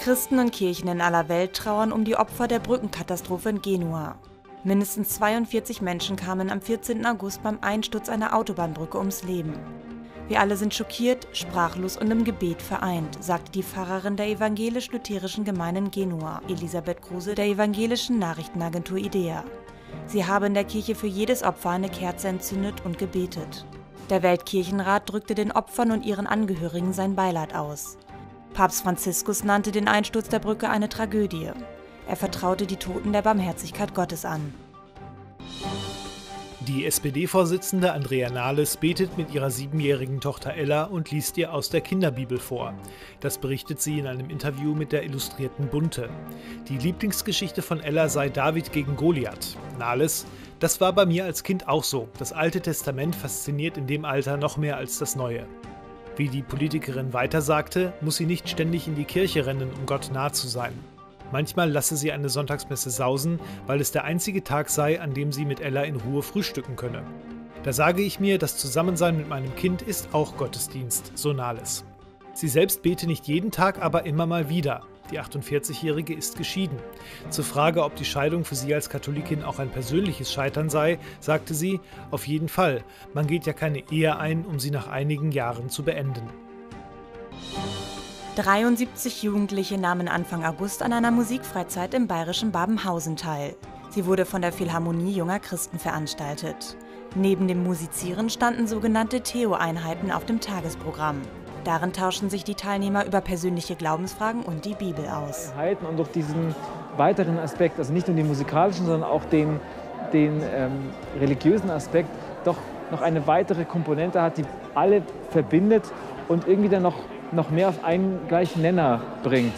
Christen und Kirchen in aller Welt trauern um die Opfer der Brückenkatastrophe in Genua. Mindestens 42 Menschen kamen am 14. August beim Einsturz einer Autobahnbrücke ums Leben. Wir alle sind schockiert, sprachlos und im Gebet vereint, sagte die Pfarrerin der evangelisch-lutherischen Gemeinde in Genua, Elisabeth Kruse, der evangelischen Nachrichtenagentur IDEA. Sie habe in der Kirche für jedes Opfer eine Kerze entzündet und gebetet. Der Weltkirchenrat drückte den Opfern und ihren Angehörigen sein Beileid aus. Papst Franziskus nannte den Einsturz der Brücke eine Tragödie. Er vertraute die Toten der Barmherzigkeit Gottes an. Die SPD-Vorsitzende Andrea Nahles betet mit ihrer siebenjährigen Tochter Ella und liest ihr aus der Kinderbibel vor. Das berichtet sie in einem Interview mit der Illustrierten Bunte. Die Lieblingsgeschichte von Ella sei David gegen Goliath. Nahles, das war bei mir als Kind auch so. Das Alte Testament fasziniert in dem Alter noch mehr als das Neue. Wie die Politikerin weitersagte, muss sie nicht ständig in die Kirche rennen, um Gott nah zu sein. Manchmal lasse sie eine Sonntagsmesse sausen, weil es der einzige Tag sei, an dem sie mit Ella in Ruhe frühstücken könne. Da sage ich mir, das Zusammensein mit meinem Kind ist auch Gottesdienst, so Nahles. Sie selbst bete nicht jeden Tag, aber immer mal wieder. Die 48-Jährige ist geschieden. Zur Frage, ob die Scheidung für sie als Katholikin auch ein persönliches Scheitern sei, sagte sie, auf jeden Fall, man geht ja keine Ehe ein, um sie nach einigen Jahren zu beenden. 73 Jugendliche nahmen Anfang August an einer Musikfreizeit im bayerischen Babenhausen teil. Sie wurde von der Philharmonie junger Christen veranstaltet. Neben dem Musizieren standen sogenannte Theo-Einheiten auf dem Tagesprogramm. Darin tauschen sich die Teilnehmer über persönliche Glaubensfragen und die Bibel aus. Und durch diesen weiteren Aspekt, also nicht nur den musikalischen, sondern auch den, den ähm, religiösen Aspekt, doch noch eine weitere Komponente hat, die alle verbindet und irgendwie dann noch, noch mehr auf einen gleichen Nenner bringt.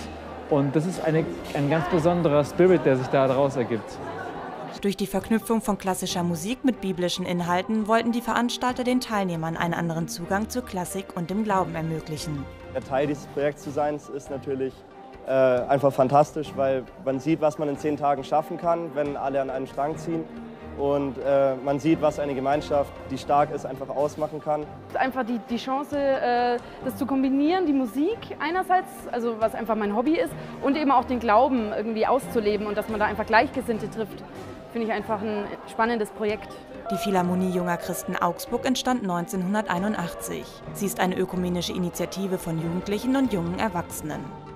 Und das ist eine, ein ganz besonderer Spirit, der sich da daraus ergibt. Durch die Verknüpfung von klassischer Musik mit biblischen Inhalten wollten die Veranstalter den Teilnehmern einen anderen Zugang zur Klassik und dem Glauben ermöglichen. Der Teil dieses Projekts zu sein, ist natürlich äh, einfach fantastisch, weil man sieht, was man in zehn Tagen schaffen kann, wenn alle an einen Strang ziehen. Und äh, man sieht, was eine Gemeinschaft, die stark ist, einfach ausmachen kann. Einfach die, die Chance, äh, das zu kombinieren, die Musik einerseits, also was einfach mein Hobby ist, und eben auch den Glauben irgendwie auszuleben und dass man da einfach Gleichgesinnte trifft finde ich einfach ein spannendes Projekt. Die Philharmonie Junger Christen Augsburg entstand 1981. Sie ist eine ökumenische Initiative von Jugendlichen und jungen Erwachsenen.